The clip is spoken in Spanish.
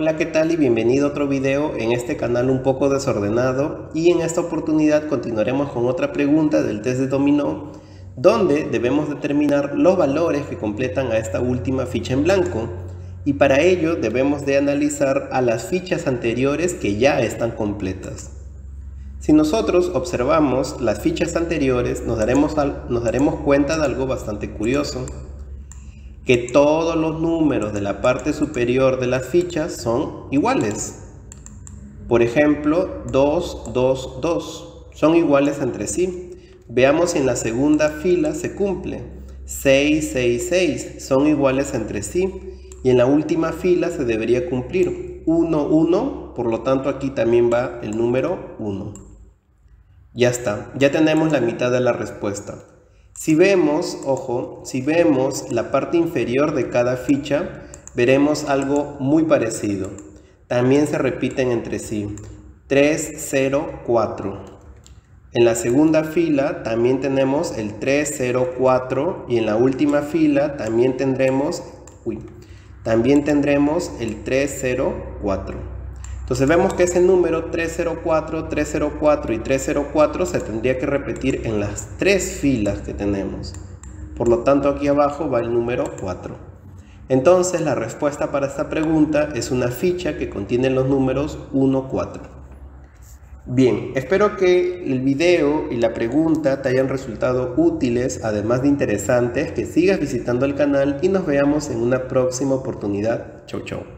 Hola, ¿qué tal? Y bienvenido a otro video en este canal un poco desordenado y en esta oportunidad continuaremos con otra pregunta del test de dominó donde debemos determinar los valores que completan a esta última ficha en blanco y para ello debemos de analizar a las fichas anteriores que ya están completas. Si nosotros observamos las fichas anteriores nos daremos, nos daremos cuenta de algo bastante curioso que todos los números de la parte superior de las fichas son iguales. Por ejemplo, 2, 2, 2 son iguales entre sí. Veamos si en la segunda fila se cumple. 6, 6, 6 son iguales entre sí. Y en la última fila se debería cumplir 1, 1. Por lo tanto aquí también va el número 1. Ya está, ya tenemos la mitad de la respuesta. Si vemos, ojo, si vemos la parte inferior de cada ficha, veremos algo muy parecido. También se repiten entre sí. 3, 0, 4. En la segunda fila también tenemos el 3, 0, 4 y en la última fila también tendremos, uy, también tendremos el 3, 0, 4. Entonces vemos que ese número 304, 304 y 304 se tendría que repetir en las tres filas que tenemos. Por lo tanto aquí abajo va el número 4. Entonces la respuesta para esta pregunta es una ficha que contiene los números 1, 4. Bien, espero que el video y la pregunta te hayan resultado útiles, además de interesantes, que sigas visitando el canal y nos veamos en una próxima oportunidad. Chau chau.